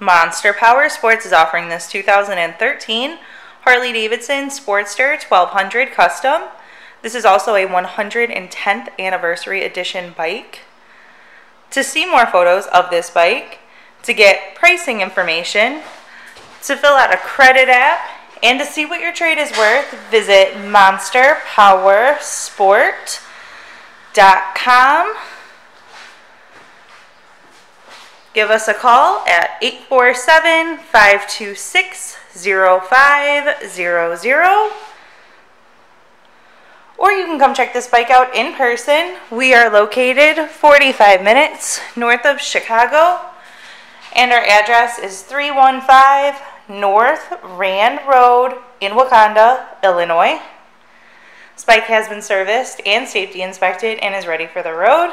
Monster Power Sports is offering this 2013 Harley Davidson Sportster 1200 Custom. This is also a 110th anniversary edition bike. To see more photos of this bike, to get pricing information, to fill out a credit app, and to see what your trade is worth, visit monsterpowersport.com. Give us a call at 847 526 0500. Or you can come check this bike out in person. We are located 45 minutes north of Chicago. And our address is 315 North Rand Road in Wauconda, Illinois. This bike has been serviced and safety inspected and is ready for the road.